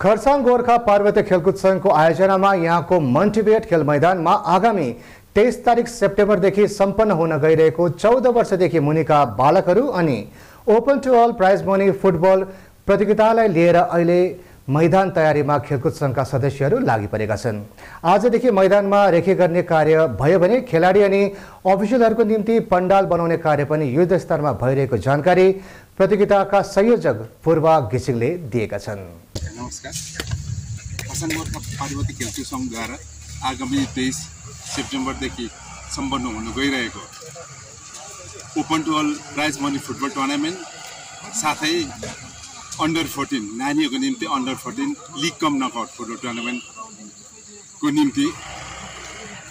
खरसाङ गोर्खा पार्वत्य खेलकुद सङ्घको आयोजनामा यहाँको मन्टिभिएट खेल मैदानमा आगामी तेइस तारिक सेप्टेम्बरदेखि सम्पन्न हुन गइरहेको चौध वर्षदेखि मुनिका बालकहरू अनि open to all prize money football प्रतियोगितालाई लिएर अहिले मैदान तयारीमा खेलकुद सङ्घका सदस्यहरू लागि परेका छन्। आजदेखि मैदानमा रेखी गर्ने कार्य भयो भने खेलाडी अनि अफिसियलहरूको निम्ति पण्डाल बनाउने कार्य पनि युद्ध स्तरमा भइरहेको जानकारी प्रतियोगिताका संयोजक पूर्वा घिसिङले दिएका छन्। नमस्कार खरसाङ गोर्खा पार्वती खेलकुद सङ्घद्वारा आगामी तेइस सेप्टेम्बरदेखि सम्पन्न हुन गइरहेको open to all prize money football tournament साथै अन्डर फोर्टिन नानीहरूको निम्ति under fourteen league cum knockout football टुर्नामेन्टको निम्ति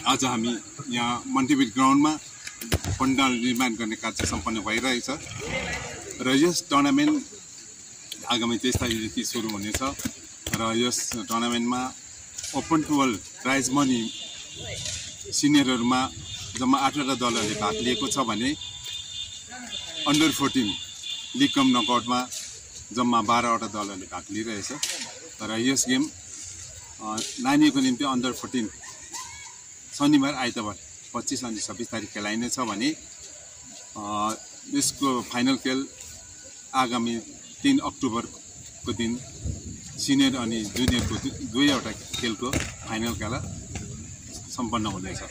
आज हामी यहाँ मन्टिभिट ग्राउन्डमा पन्डाल निर्माण गर्ने कार्य सम्पन्न भइरहेछ र यस टुर्नामेन्ट आगामी तेइस तारिकदेखि सुरु हुनेछ। र यस टुर्नामेन्टमा ओपन टुवेल्भ प्राइज मनी सिनियरहरूमा जम्मा आठवटा दलहरूले भाग लिएको छ भने अन्डर फोर्टिन लिग कम नकआउटमा जम्मा बाह्रवटा दलहरूले भाग लिइरहेछ। र यस गेम नानीहरूको निम्ति अन्डर फोर्टिन शनिबार आइतबार पच्चिस अनि छब्बिस तारिक खेलाइनेछ भने यसको फाइनल खेल आगामी तिन अक्टोबरको दिन सिनियर अनि जुनियरको दु- दुवैवटा खेलको फाइनल खेला सम्पन्न हुनेछ